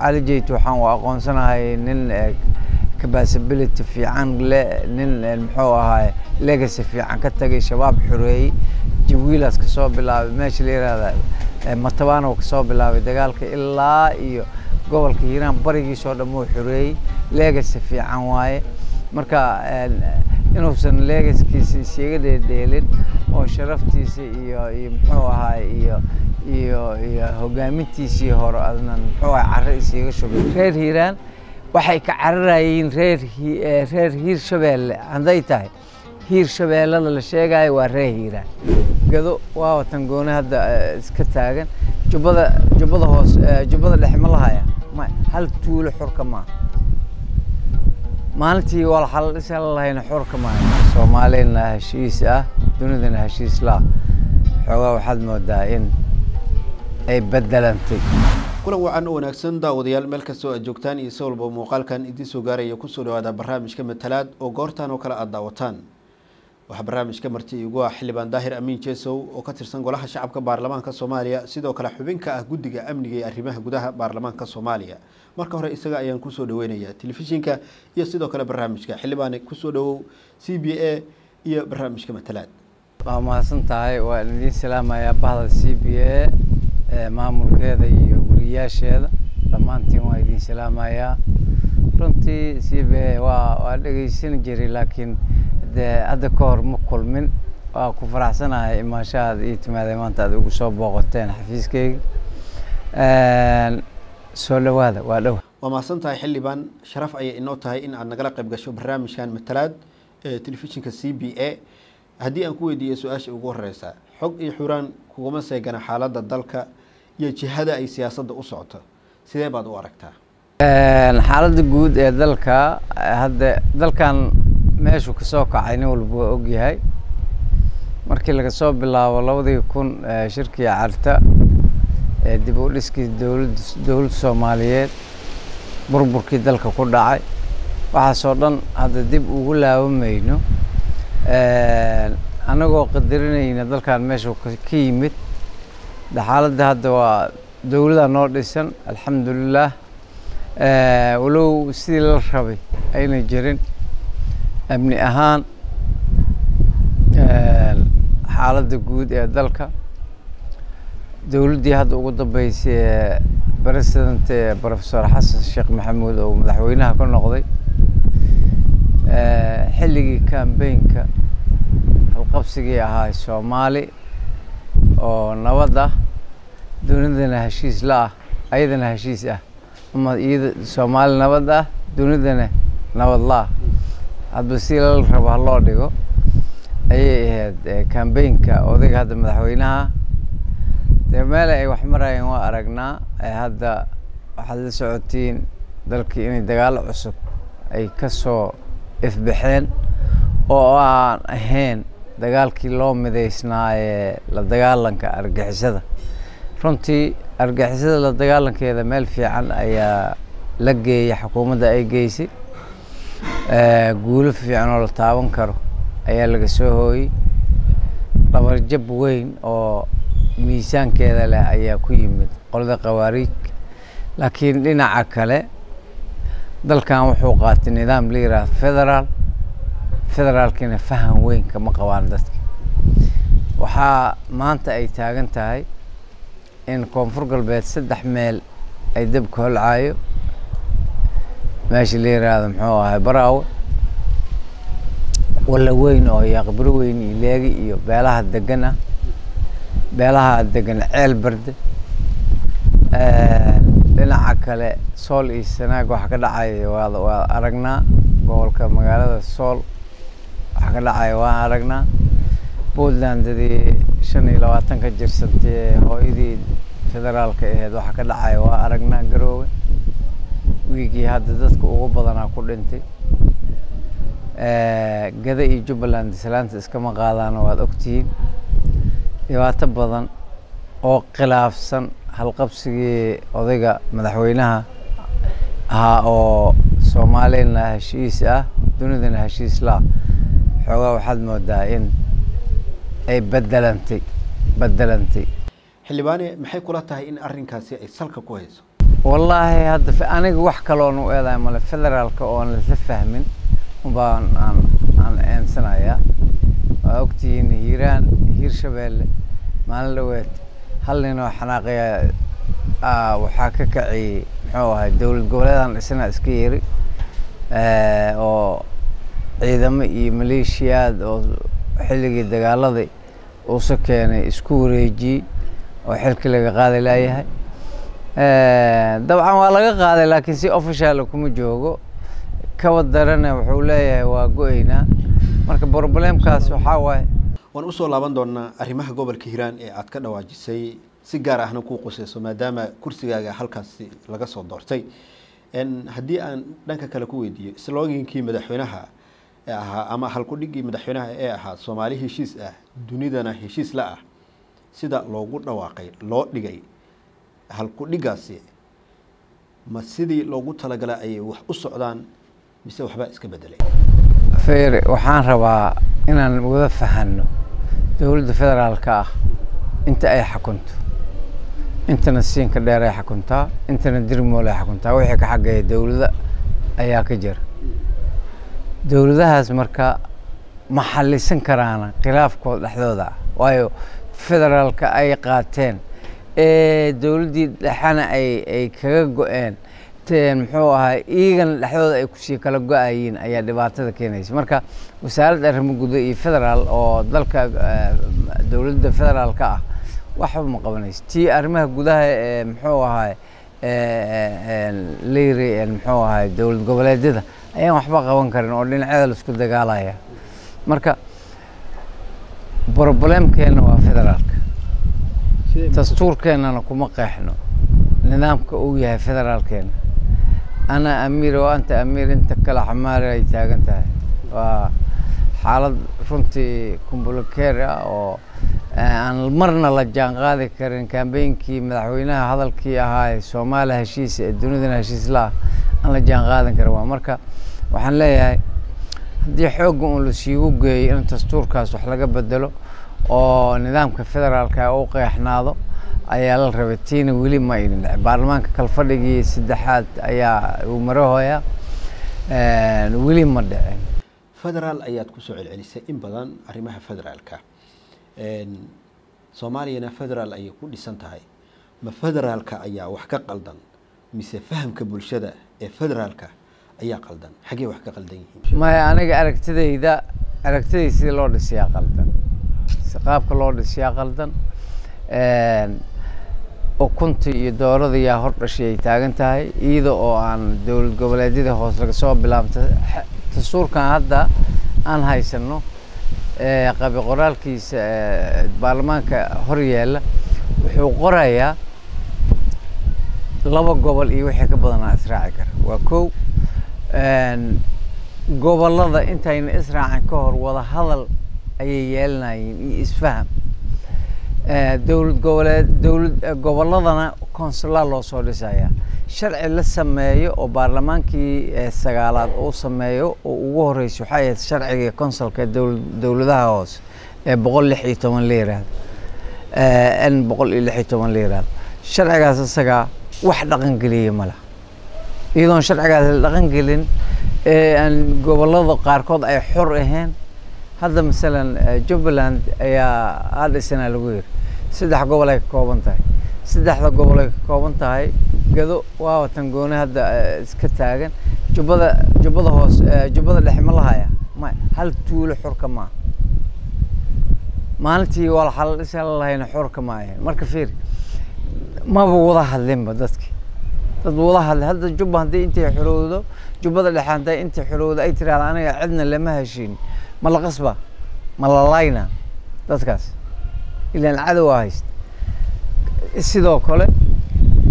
cali jeyt waxaan u aqoonsanahay nin capacability fiican le nin muxuu ahaay legacy fiican ka tagay shabaab xoreeyey jawiilaas ka soo bilaabay meesha la yihahda matabano ka soo bilaabay dagaalka ilaa iyo gobolka hiiraan barigiisoo dhan uu xoreeyey legacy fiican waaye. Marka inuusan legaskiisa isiga dheedheelin oo sharaftiisa iyo muxuu ahaay iyo iyo iyo hogaamintiisii hore adnan muxuu ahay carro isiga shubay. Reer hiiraan waxay ka cararayeen reer reer hiir shabeelle. Hadday tahay? Hiir shabeellada la sheegayo waa reer hiiraan. Gado waa watan gooni hadda iska taagan. Jubbada jubbada hoos jubbada dhexe ma lahaya ma hal tuulo xurka maaha maalintii walxal dhisan lahayna xurka maaha. Soomaalina heshiis ah dunidana heshiis lah xoogaa waxaad moodaa in ay bedelantay kulan wacan u wanaagsan daawadayaal meel kastoo aad joogtaan iyo si walba muuqaalkan idiin soo gaaraya ku soo dhawaada barnaamijka matalaad oo goortaan oo kale aada daawataan waxaa barnaamijka marti igu ah xildhibaan daahir amiin jesow oo ka tirsan golaha shacabka baarlamaanka soomaaliya sidoo kale xubinka ah guddiga amniga ee arrimaha gudaha baarlamaanka soomaaliya. Marka hore isaga ayaan ku soo dhaweynayaa telefishinka iyo sidoo kale barnaamijka xildhibaane ku soo dhawow c b a iyo barnaamijka matalaad. Waa mahadsan tahay waan idiin salaamayaa bahda c b a maamulkeeda iyo wariyaasheeda dhammaantiin waa idiin salaamayaa runtii a waa waa dhegeysan jiray laakiin dee hadda ka hor ma kulmin. Waa ku faraxsanahay imaashahaad ii timaaday maanta aad ugu soo booqoteen xafiiskeyga soo dhawaada waa dhow. Waa mahadsan tahay xildhibaan sharaf ayay inoo tahay in aad nagala qayb gasho barnaamijkan matalaad ee telefishinka c b a. Haddii aan ku weydiiyo su'aasha ugu horeysa xog iyo xuraan kuguma seegana xaaladda dalka iyo jihada ay siyaasadda u socoto. Sidee baad u aragtaa xaaladda guud ee dalka hadda dalkan meeshuu ka soo kacay nin walba waa ogyahay markii laga soo bilaabo labadii kun shirkii carta ee dib u dhiskii dowladda dowladda soomaaliyeed burburkii dalka ku dhacay. Waxaasoo dhan hadda dib ugu laabamayno annagoo qadarinayna dalkan meeshuu ka yimid xaaladda hadda waa dowladda noo dhisan alxamdulilah walow sidii la rabay ayna jirin amni ahaan xaaladda guud ee dalka dowladdii hadda ugu dambeysay ee president professor xasan sheekh maxamuud oo madaxweynaha ka noqday xilligii cambaynka halqabsigii ahaa soomaali oo nabad ah dunidana heshiis la ah ayadana heshiis ah iyada soomaali nabad ah dunidana nabad la ah hadba si lala rabo haloo dhigo ayay ahayd cambaynka odayga hadda madaxweynaha. Dee meel ay wax marayeen waa aragnaa hadda waxaad la socotiin dalkii inay dagaalo cusub ay ka soo ifbaxeen oo aan ahayn dagaalkii loo midaysnaa ee la dagaalanka argixisada runtii argixisada la dagaalankeeda meel fiican ayaa la geeyay xukuumadda ay geysay. Guulo fiican oo la taaban karo ayaa laga soo hooyey dhabarjab weyn oo miisaankeeda leh ayaa ku yimid qolada khawaariij. Laakiin dhinaca kale dalkan wuxuu qaatay nidaam la yidhaha federaal federaalkiina faham weyn kama qabaan dadka. Waxaa maanta ay taagan tahay in koonfur galbeed saddex meel ay dabka holcaayo. Meesha la yiraahdo muxuu ahay baraawe walla weyn oo yaaqbiro weyn iyo leegi iyo beelaha degan ah. Beelaha degan ceel berde dhinaca kale sool iyo sanaag waxa ka dhacaya waa waa aragnaa. Gobolka magaalada sool waxa ka dhacaya waan aragnaa. Puntlandadii shan iyo labaatan ka jirsantay hooyadii federaalka aheyd waxa ka dhacaya waa aragnaa garoowe. Wiigii hadda dadka ugu badanaa ku dhintay. Gada iyo jubbaland islaanta iskama qaadaana waad ogtihiin. Dhibaato badan oo khilaafsan halqabsigii odayga madaxweynaha ahaa oo soomaalina heshiis ah dunidana heshiis la xoogaa waxaad moodaa in ay bedelantay bedelantay. Xildhibaane maxay kula tahay in arrinkaasi ay salka ku hayso? Wallaahi hadda aniga wax kaloon u eedahay male federaalka oon lasla fahmin ubaan aan aan eensanayaa. Waa ogtihiin hiiraan hiir shabeelle maalin dhaweed hal ninoo xanaaqaya aa waxaa ka kaciyey muxuu ahay dowlad goboleedan dhisana iska yiri Eh, oo ciidamo iyo maleeshiyaad oo xilligii dagaaladii uusa keenay isku wareejiyey oo xilki laga qaadi laayahay Eh, dabcan waa laga qaaday laakiin si official kuma joogo. Kaba darana wuxuu leeyahay waa go-eynaa marka problemkaas waxaa waaye. Waan u soo laaban doonaa arrimaha gobolka hiiraan ee aad ka dhawaajisay si gaar ahna kuu quseyso maadaama kursigaaga halkaasi laga soo doortay. Haddii aan dhanka kale ku weydiiyo sloginkii madaxweynaha ahaa ama halkudhigii madaxweynaha ee ahaa soomaali heshiis ah dunidana heshiis la ah sida loogu dhawaaqay loo dhigay halkudhigaasi ma sidii loogu talagalay ayay wax u socdaan mise waxbaa iska bedelay feere waxaan rabaa inaan wada fahanno dowladda federaalka ah inta ay xakunto intana siinka dheer ay xakuntaa intana dirmool ay xakuntaa wixii ka xaggeeya dowladda ayaa ka jira dowladahaas marka ma xallisan karaana khilaafkooda dhexdooda waayo federaalka ay qaateen ee dowladdii dhexena ay ay kaga go-een muxuu ahaa iyagana dhexdooda ay ku sii kala go'ayiin ayaa dhibaatada keenaysa. Marka wasaaradda arrimo guda iyo federaal oo dalka dowladda federaalka ah waxba ma qabanayso tii arrimaha gudaha ee muxuu ahaay layiri muxuu ahaay dowlad goboleedyada ayaan waxba qaban karin oo dhinacyada la isku dagaalaya. Marka problemkeena waa federaalka. Dastuurkeenana kuma qeexno. Nidaamka uu yahay federaalkeena ana amiir oo anta amiir inta kale xamaari ay taagan tahay. Waa xaalad runtii kumbulokeer ah oo eh, aan marna la jaan qaadi karin kambeynkii madaxweynaha hadalkii ahaa ee soomaaliya heshiis ee dunidana heshiis la ah aan la jaan qaadan waa marka waxaan leeyahay haddii xoogga uun lasiigu geeyo in dastuurkaas wax laga bedelo oo nidaamka federaalka u qeexnaado ayaa la rabay tiina weli ma aynan dhicin baarlamaanka kalfadhigii saddexaad ayaa uu marahoya weli ma dhicin. Federaal ayaad ku soo celcelisay in badan arrimaha federaalka. Soomaaliyana federaal ayay ku dhisan tahay. Ma federaalka ayaa wax ka qaldan mise fahamka bulshada ee federaalka ayaa qaldan. Xaggee wax ka qaldan yihiin? Maya aniga aragtidayda aragtidayda sidii loo dhisiyaa qaldan. Qaabka loo dhisiyaa qaldan ukunta iyo doorada hor dhashay ay taagan tahay iyada oo aan dowlad goboleedyada hoos laga soo bilaabta dastuurkan hadda aan haysano qabi qoraalkiisa baarlamaanka hor yaalla wuxuu qorayaa laba gobol iyo wixii ka badanaa israaci kara waa kow. Een, gobollada intayna israacin ka hor wada hadal ayay yeelanayeen iyo isfaham dowlad goboleed dowlad gobolladana consulaa loo soo dhisaya. Sharci la sameeyo oo baarlamaankii sagaalaad uu sameeyo oo ugu horreysay waxay ahayd sharciga consulka dowlad dowladaha hoose ee boqol lix iyo toban la yiraahdo. N boqol iyo lix iyo toban la yiraahdo. Sharcigaas isagaa wax dhaqan geliya ma laha. Iyadoon sharcigaas la dhaqan gelin ee aan gobollada qaarkood ay xor ahayn hadda masalan eh, jubbaland ayaa hadhisanaa lagu yiri. Saddex gobol ay ka kooban tahay. Saddexda gobol ay ka kooban tahay gado waa gooni hadda eh, iska taagan. Jubbada jubbada hoos eh, jubbada dhexe ma lahaya ma hal tuulo xurka maaha maalintii waa waxaa la lahayna xurka ma marka fiir maba wada hadlinba dadki. Dad wada hadlay hadda jubba haddii intay xorowdo jubbada dhexe hadday intay xorowdo ay tirahda aniga cidna lama heshiin. Ma la qasba ma la layna dadkaas. Ilaan cadow aa haysta sidoo kale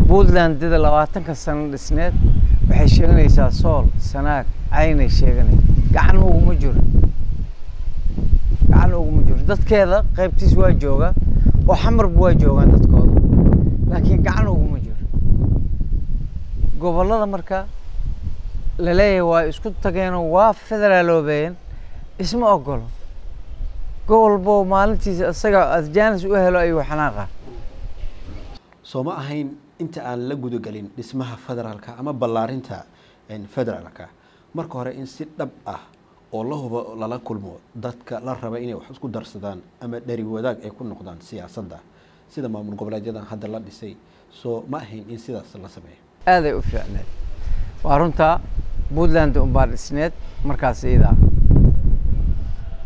puntlandida labaatanka sano dhisneed waxay sheeganaysaa sool sanaag caynay sheeganaysa. Gacan uguma jiro. Gacan uguma jiro. Dadkeeda qaybtiis waa jooga oo xamarba waa joogaan dadkooda laakiin gacan uguma jiro. Gobollada marka la leeyahay waa isku tageenoo waa federaaloobeeyeen isma ogolo gobolbo maalintiisa isaga adjaanis u helo ayuu xanaaqa soo ma ahayn inta aan la gudagelin dhismaha federaalka ama ballaarinta federaalka marka hore in si dhab ah oo la hubo lala kulmo dadka la raba inay wax isku darsadaan ama dhari wadaag ay ku noqdaan siyaasadda sida maamul goboleedyadan hadda la dhisay soo ma ahayn in sidaas la sameeyo. Aaday u fiicneed. Waa runtaa puntland unbaa dhisneed markaas iidaa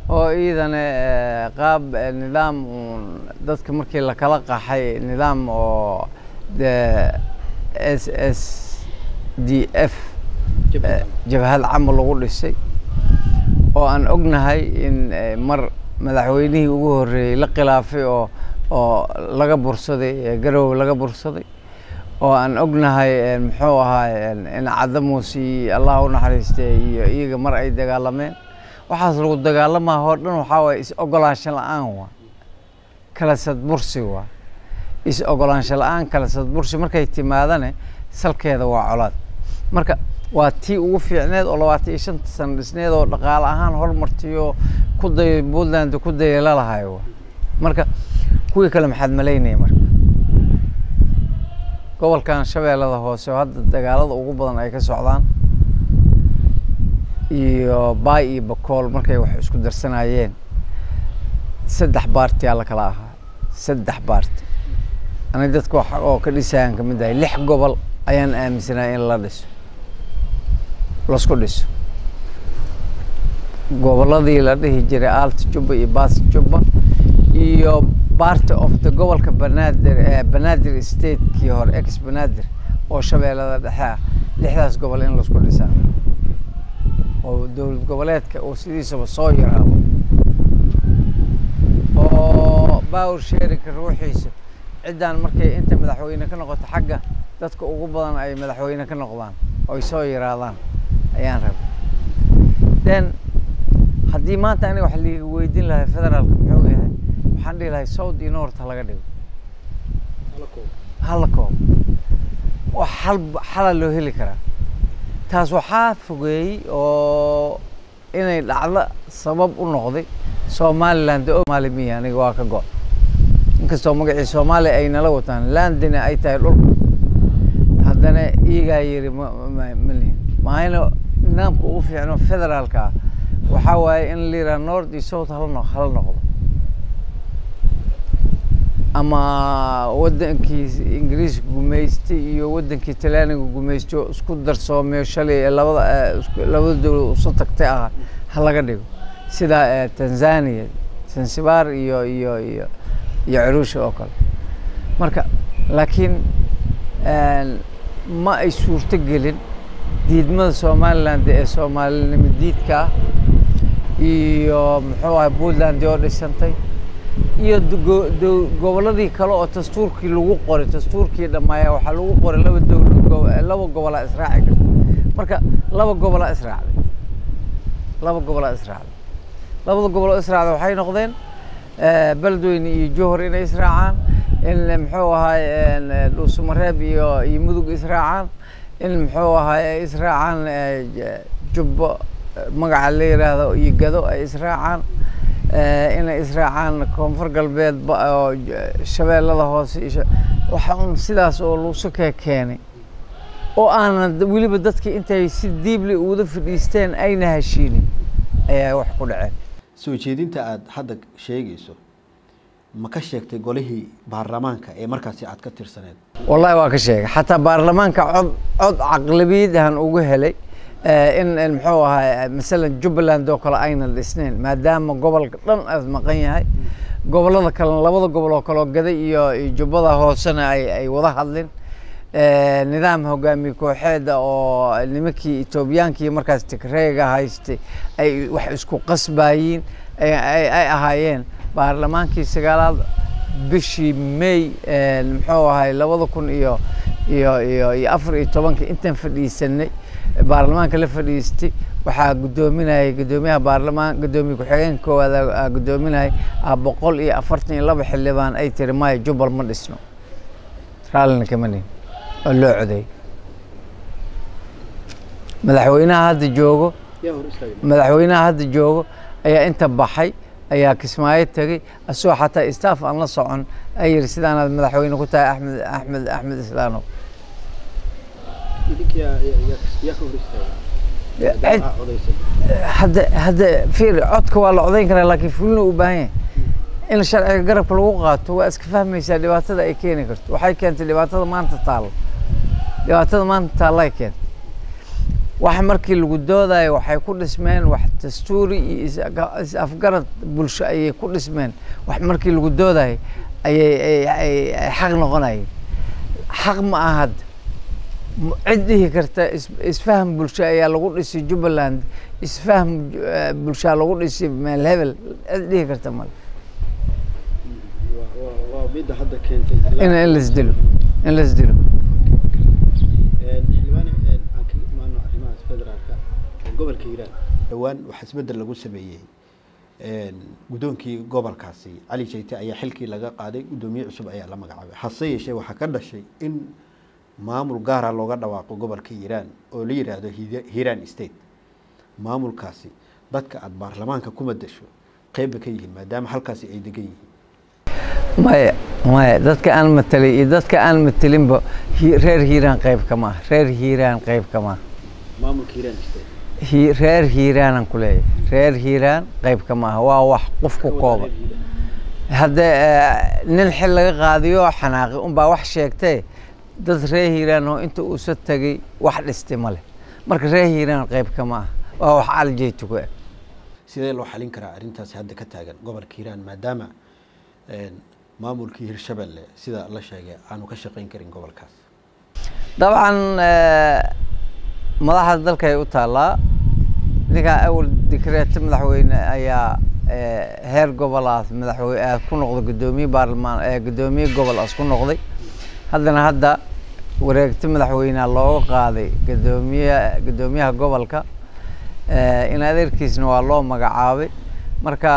oo iidana qaab nidaam uun dadka markii lakala qaxay nidaam oo de s s d f jabhad camal lagu dhisay oo aan ognahay in mar madaxweynihii ugu horreeyey la khilaafay oo oo laga bursaday garowe laga bursaday oo aan ognahay muxuu ahaa in cadda muusi allah u naxariistay iyo iyaga mar ay dagaalameen. Waxaas lagu dagaalamaa hoo dhan waxaa waye is ogolaansho la'aan waa. Kala sadbursi waa. Is ogolaansho la'aan kala sadbursi markay timaadane salkeeda waa colaad. Marka waa tii ugu fiicneed oo labaatan iyo shanta sano dhisneed oo dhaqaale ahaan hormartiyo ku day puntland ku dayala lahayo marka kuwii kale maxaad malaynaya marka? Gobolkan shabeellada hoose oo hadda dagaalada ugu badan ay ka socdaan iyo baay iyo bakool markay wax isku darsanayeen saddex baarti aa la kala ahaa. Saddex baarti. Ani dadka wax oo ka dhisayaan ka mid ahay lix gobol ayaan aaminsanaya in la dhiso. Lasku dhiso. Gobolladii la dhihi jiray alta jubba iyo bas jubba iyo party of the gobolka banaadir banaadir statekii hore ex banaadir oo shabeellada dhexe ah lixdaas gobol in la isku dhisaa. Oo dowlad goboleedka uu sidiisaba soo yaraado. Oo power sharinka ruuxiisa ciddaan markay inta madaxweyne ka noqoto xagga dadka ugu badan ay madaxweyne ka noqdaan oo ay soo yaraadaan ayaan rabay then haddii maanta aniga wax liiga weydiin lahay federaalka muxuu yahay waxaan dhihi lahay south iyo north ha laga dhigo? Hala koob oo xal xala loo heli karaa. Taas waxaa fogeeyey oo inay dhacdo sabab u noqday somaliland oo maalimiya aniga waa ka go' inkastoo magacii soomaaliya ay nala wataan landina ay tahay dhulka haddana iyagaa yiri malihin maayna nidaamka ugu fiicno federaalka ah waxaa waaye in la yidhaha north iyo south hala noqdo ama waddankii ingiriiska gumaystay iyo waddankii talyaaniga gumaystay oo isku darsoomeyo shalay labada labada dowlad usu tagtay ah ha laga dhigo. Sida tanzania zanzibar iyo iyo iyo iyo curuusha oo kale. Marka laakiin ma ay suurto gelin diidmada somaliland ee soomaalinimo diidka ah iyo muxuu ahay puntland oo dhisantay iyo gobolladii kale oo dastuurkii lagu qoray dastuurkii dhammaaya waxaa lagu qoray laba dowlad laba gobolaa israaci karta. Marka laba gobolaa israacday. Laba gobolaa israacday. Labada goboloo israacday waxay noqdeen beledweyne iyo johor inay israacaan in muxuu ahaay dhuusamareeb iyo iyo mudug israacaan in muxuu ahaay ay israacaan jubbo magaca la yiraahdo iyo gado ay israacaan inay israacaan koonfur galbeed oo shabeellada hoose waxa un sidaas oo kee keenay. Oo aanan weliba dadkii intay si diibli uwada fadhiisteen ayna heshiinin ayaa wax ku dhaceen. Soo jeedinta aada hadda sheegayso ma ka sheegtay golihii baarlamaanka ee markaasi aad ka tirsaneed? Wallahi waa ka sheegay. Xataa baarlamaanka cod cod caqlabiyadahan ugu helay in muxuu ahaa masalan jubbaland oo kale aynan dhisnayn maadaama gobolka dhan aad maqan yahay. Gobollada kalena labada gobol oo kaleo gaday iyo jubbada hoosena ay wada hadlin. Nidaam hogaamiye kooxeeda oo nimankii etoobiyaankii markaas tigreega haystay ay wax isku qasbayiin ay ahaayeen. Baarlamaankii sagaalaad bishii may muxuu ahay labada kun iyo iyo iyo iyo afar iyo tobankii intaan fadhiisanay baarlamaanka la fadhiistay. Waxaa guddoominayay guddoomiyaha baarlamaan guddoomiye ku-xigeen koowaad guddoominayay boqol iyo afartan iyo laba xildhibaan ay tiri maya jubbal ma dhisno. Raallina kama nihin oo loo codeey madaxweynaha hadda joogo madaxweynaha hadda joogo ayaa inta baxay ayaa kismaayo tegey asagoo xataa staff aan la socon ay yidhi sidaanaad madaxweyne ku tahay axmed axmed axmed islaano hadda hadda fiir codka waa la codayn karaa laakiin fulina u baahan yahay. In sharciga garabka lagu qaato waa iska fahmaysaa dhibaatada ay keeni karto. Waxay keentay dhibaatada maanta taalo dhibaatada maanta taallay keentay. Wax markii lagu doodayo waxay ku dhismeen wax dastuuri iyo is-afgarad bulsho ayay ku dhismeen. Wax markii lagu doodayo ayay ay xaq noqonayeen. Xaq ma aha hadda cid dhihi karta isfaham bulsho ayaa lagu dhisay jubbaland. Isfaham bulshaa lagu dhisay meel hebel. Cid dhihi karta male in in laisdilo in laisdilo gobolka hiiraan. Dhowaan waxaa isbeddel lagu sameeyey. Guddoonkii gobolkaasi cali jayte ayaa xilkii laga qaaday guddoomiye cusub ayaa la magacaabay. Hase yeeshee waxaa ka dhashay in maamul gaara looga dhawaaqo gobolka hiiraan oo la yidhaahdo hiiraan state. Maamulkaasi dadka aada baarlamaanka ku madasho qeyba ka yihiin maadaama halkaasi ay degan yihiin. Maya maya dadka aan matelay iyo dadka aan matelinba reer hiiraan qeyb kama ah reer hiiraan qeyb kama ah maamulka hiiraan state. Reer hiiraanan ku leeyahay reer hiiraan qeyb kama ah waa wax qof ku kooban hadde nin xil laga qaadiyo xanaaqi unbaa wax sheegtee dad reer hiiraan oo inta uusa tegay wax dhistay ma leh. Marka reer hiiraan qeyb kama ah waa wax caljeyta ku eg sidee loo xalin karaa arrintaasi hadda ka taagan gobolka hiiraan maadaama maamulkii hirshabelle sida la sheegay aanu ka shaqeyn karin gobolkaas? Dabcan madaxda dalka ay u taallaa ninkaa awal dikreeto madaxweyne ayaa heer gobolaas madaxweyne ku noqday guddoomiye baarlamaan guddoomiye gobol as ku noqday haddana hadda wareegto madaxweynea looga qaaday gudoomiye guddoomiyaha gobolka in adeerkiisna waa loo magacaabay. Marka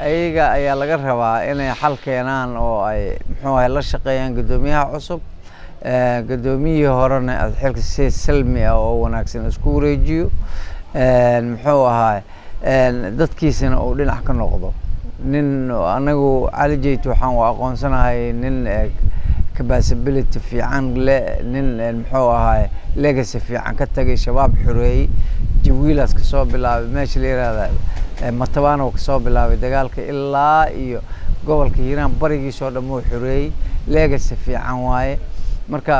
ayaga ayaa laga rabaa inay xal keenaan oo ay muxuu ahay la shaqeeyaan guddoomiyaha cusub. Guddoomiyihii horena xilka si salmi ah oo wanaagsan isku wareejiyo. Muxuu ahaa dadkiisana uu dhinac ka noqdo. Nin anagu cali jeyt waxaan u aqoonsanahay nin capacability fiican nin muxuu ahaa legacy fiican ka tagay shabaab xoreeyey jawiilaas ka soo bilaabay meesha la yihahda matabano ka soo bilaabay dagaalka ilaa iyo gobolka hiiraan barigiisoo dhan wuu xoreeyey legacy fiican waaye. Marka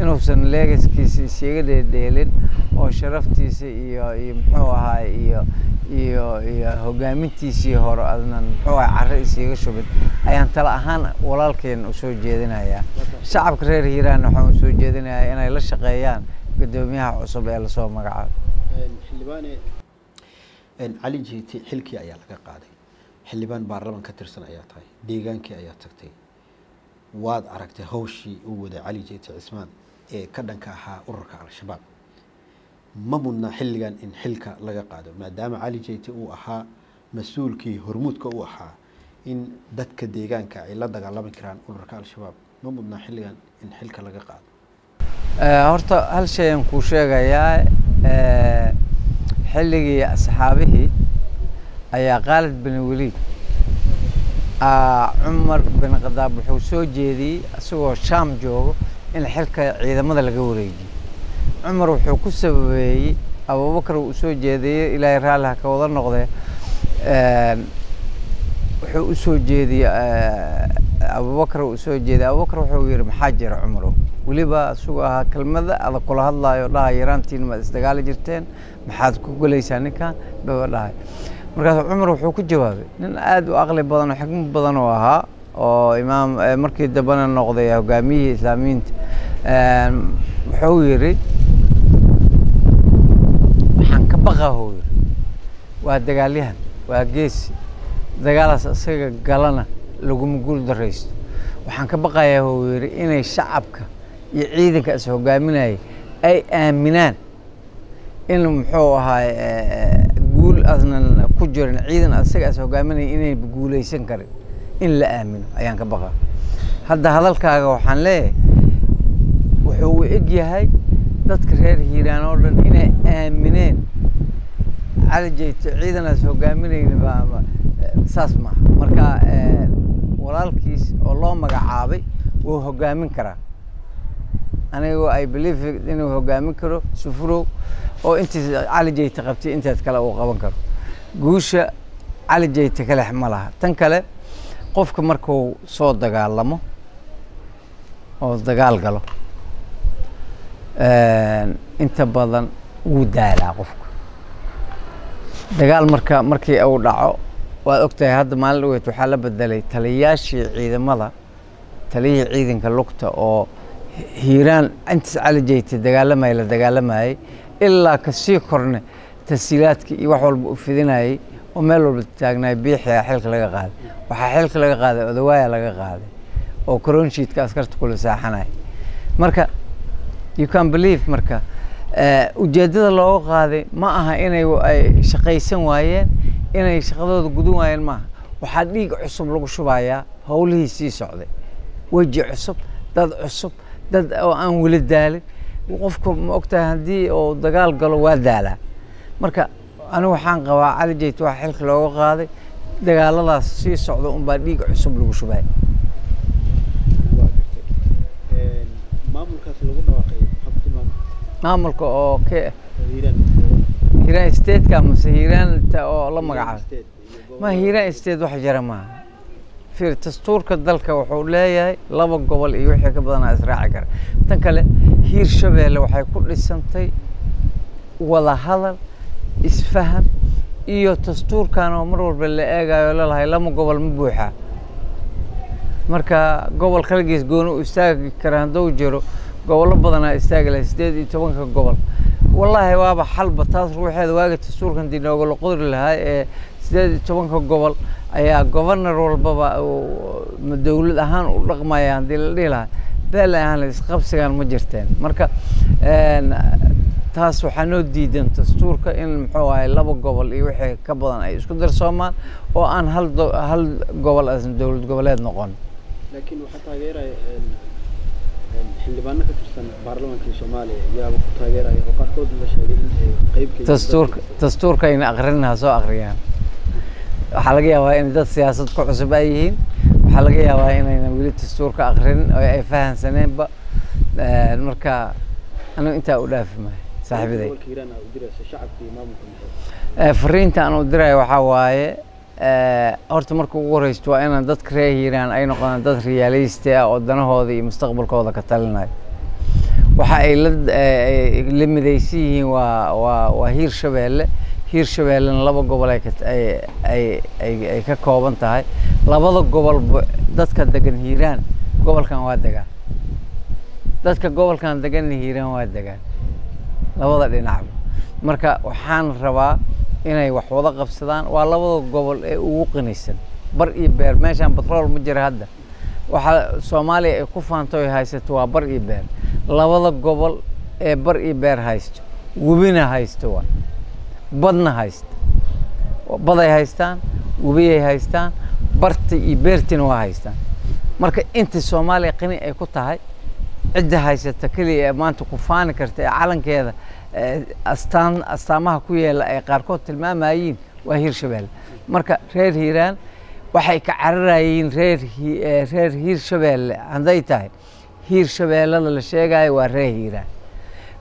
inuusan legaskiisa isiga dheedheelin oo sharaftiisa iyo iyo muxuu ahaa iyo iyo iyo hogaamintiisii hore adnan muxuu ahaa carro isiga shubin ayaan tala ahaan walaalkeen u soo jeedinayaa. Shacabka reer hiiraan waxaan u soo jeedinayaa inay la shaqeeyaan guddoomiyaha cusub ee la soo magacaabo. Xildhibaane cali jeyti xilkii ayaa laga qaaday. Xildhibaan baarlaman ka tirsan ayaa tahay. Deegaankii ayaa tagtay. Waad aragtay hawshii uu waday cali jeyti cismaan ee ka dhanka ahaa ururka al-shabaab ma mudna xilligan in xilka laga qaado maadaama cali jeyti uu ahaa mas'uulkii hormuudka u ahaa in dadka deegaanka ay la dagaalami karaan ururka al-shabaab. Ma mudna xilligan in xilka laga qaado. Horta hal shay kuu sheegayaa xilligii asxaabihii ayaa khaalid bin weliid cumar bin khadaab wuxuu soo jeediyey isagoo shaam joogo in xilka ciidamada laga wareejiyo cumar wuxuu ku sababeeyey abubakar uu soo jeediyey ilaahay raalli ha ka wada noqdee. Wuxuu u soo jeediyey abubakar uu soo jeediyey. Abubakar wuxuu yihi maxaa jira cumarow weliba isagoo ahaa kelmada adag kula hadlaayo dhaha yaraantiin maad isdagaali jirteen. Maxaad ku gelaysaa ninkan baba dhahay. Markaas cumar wuxuu ku jawaabay nin aada u aqli badan oo xikmad badan oo ahaa oo imaam markii dambena noqday hogaamiyihii islaamiyiinta wuxuu yidhi yidhi waa dagaalyahan waa geesi. Dagaalaas isaga galana laguma guul daraysto. Waxaan ka baqayaa huu inay shacabka iyo ciidanka is hogaaminayay ay aaminaan in muxuu ahaay guul asnan ku jirin ciidan asaga is hogaaminaya inay guuleysan karin in la aamino ayaan ka baqaa. Hadda hadalkaaga waxaan leeyahay wuxuu u eg dadka reer hiiraan oo dhan inay aamineen cali jeyto ciidan as hogaaminayna saas maaha marka walaalkiis oo loo magacaabay wuu hogaamin karaa. Anigu i believe inuu hogaamin karo sufurow oo intiis cali jeyte qabtay intaas kale uu qaban karo. Guusha cali jeyte kalex ma laha. Tan kale qofka markuu soo dagaalamo oo dagaal galo inta badan wuu daalaa qofku dagaal marka markii uu dhaco waad ogtahay hadda maalin dhaweyd waxaa la bedelay taliyayaashii ciidamada taliyihii ciidanka lugta oo hiiraan intaas cali jeyte dagaalamaya la dagaalamayay ilaa ka sii korne tasiilaadkii iyo wax walba u fidinayay oo meel walba taagnaay biixia xilka laga qaaday. Waxaa xilka laga qaaday odawaaya laga qaaday oo koronshiidka askarta kula saaxanaya marka you can believe marka ujeeddada looga qaaday ma aha inay ay shaqaysan waayeen inay shaqadooda gudan waayeen maaha waxaa dhiig cusub lagu shubayaa howlihii sii socday. Weji cusub dad cusub dad oo aan weli daalin. Qofku ma ogtahay haddii uu dagaal galo waa daalaa. Marka anigu waxaan qabaa cali jeyt waa xilka looga qaaday dagaaladaas sii socda unbaa dhiig cusub lagu shubay maamulkaas lagu dhawaaqay maxaa ku tilmaama maamulka oo ke hiiraan stateka mase hiiraanta oo la magacaabay ma hiiraan state wax jara maaha fiir dastuurka dalka wuxuu leeyahay laba gobol iyo wixii ka badanaa israaci kara tan kale hiir shabeelle waxay ku dhisantay wada hadal isfaham iyo dastuurkan oo mar walba la eegayo lalahay lama gobol ma buuxaa marka gobol kaligiis gooni u istaagi kara hadduu jiro gobollo badanaa istaagi lahay sideed iyo tobanka gobol. Wallaahi waaba xalba taas ruuxeeda waaga dastuurkan dii noogala qodri lahaa ee sideed iyo tobanka gobol ayaa governor walbaba dowlad ahaan u dhaqmaya haddii la dhihi lahaa. Beel ahaan isqabsigan ma jirteen. Marka taas waxaa noo diidan dastuurka in muxuu ahay laba gobol iyo wixii ka badan ay isku darsoomaan oo aan hal hal gobol dowlad goboleed noqon. Laakiin waxaa taageeraya xildhibaano ka tirsan baarlamaanka soomaaliya ku taageeraya oo qaarkood la sheegay in ay qeybka dastuurka ayna aqrinin ha soo aqriyaan waxaa laga yaabaa in dad siyaasad ku cusub ay yihiin. Waxaa laga yaabaa inaynan weli dastuurka aqrinin oo ay fahansaneenba marka anigu intaa u dhaafi maayo saaxiibaday fariinta aan u dirayo waxaa waaye horta marka ugu horeysto waa inaan dadka reer hiiraan ay noqdaan dad riyaaleyste ah oo danahooda iyo mustaqbalkooda ka talinayo waxa ay la la midaysan yihiin waa waa waa hiir shabeelle. Hiir shabeellena laba gobol ay ay ka kooban tahay. Labada gobolba dadka degan hiiraan gobolkan waa degaan. Dadka gobolkan deganna hiiraan waa degaan. Labada dhinacba marka waxaan rabaa inay wax wada qabsadaan waa labada gobol ee ugu qanisan bar iyo beer meeshaan batrool ma jira hadda. Waxaa soomaaliya ay ku faanto ay haysato waa bar iyo beer. Labada gobol ee bar iyo beer haysto webina haysto waa badna haysta baday haystaan webiyay haystaan barta iyo beertina waa haystaan. Marka inta soomaaliya qani ay ku tahay cidda haysata keliya ee maanta ku faani karta ee calankeeda astaan astaamaha ku yeela ay qaarkood tilmaamayiin waa hiir shabeelle. Marka reer hiiraan waxay ka cararayiin reer reer hiir shabeelle. Hadday tahay? Hiir shabeellada la sheegayo waa reer hiiraan.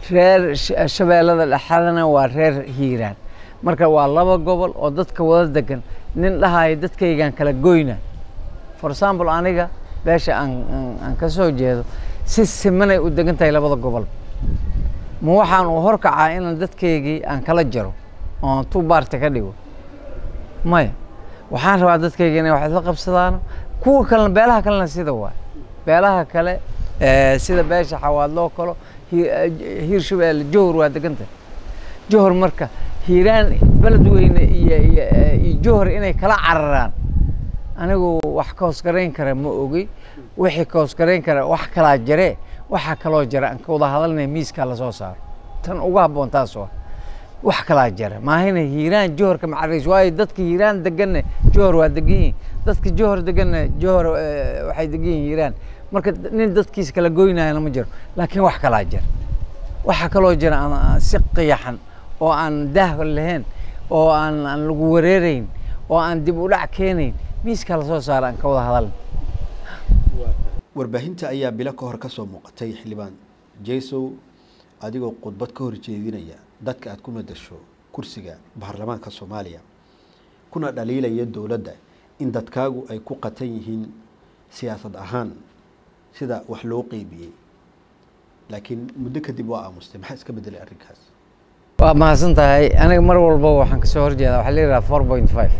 Reer shabeellada dhexadana waa reer hiiraan. Marka waa laba gobol oo dadka wada degan nin dhahayo dadkaygaan kala goyna. For example aniga beesha aan aan ka soo jeedo si simanay u degan tahay labada gobol ma waxaan u horkacaa inaan dadkaygii aan kala jaro oon tubaarta ka dhigo. Maya waxaan rabaa dadkayga inay wax isla qabsadaan. Kuwa kalena beelaha kalena sida waay. Beelaha kale sida beesha xawaadloo kalo hiir shabeelle johor waa deganta. Johor marka hiiraan beledweyne iyo iyo johor inay kala cararaan. Anigu wax koosgarayn kara ma ogi. Wixii koosgarayn kara wax kalaa jaree waxaa kaloo jara aan ka wada hadalnay miiskaa la soo saaro. Tan ugu habboon taas waa wax kalaa jara maahina hiiraan johorka macarays waayo dadka hiiraan deganna johor waa degan yihiin dadka johor deganna johor waxay degan yihiin hiiraan. Marka nin dadkiisa kala goynayana ma jiro. Laakiin wax kalaa jira. Waxaa kaloo jira si qiyaxan oo aan daah lahayn oo aan aan lagu wareerayn oo aan dib u dhac keenayn miiska la soo saara aan ka wada hadalna warbaahinta ayaa bilo ka hor ka soo muuqatay xildhibaan. Jesow adigoo khudbad ka horjeedinaya dadka aada ku madasho kursiga baarlamaanka soomaaliya kuna dhaliilaya dowladda in dadkaagu ay ku qatan yihiin siyaasad ahaan sida wax loo qeybiyey. Laakiin muddo kadib waa aamustay maxaa iska bedelay arrinkaas? Waa mahadsan tahay aniga mar walba waxaan ka soo horjeedaa waxaa la yidhaha four point five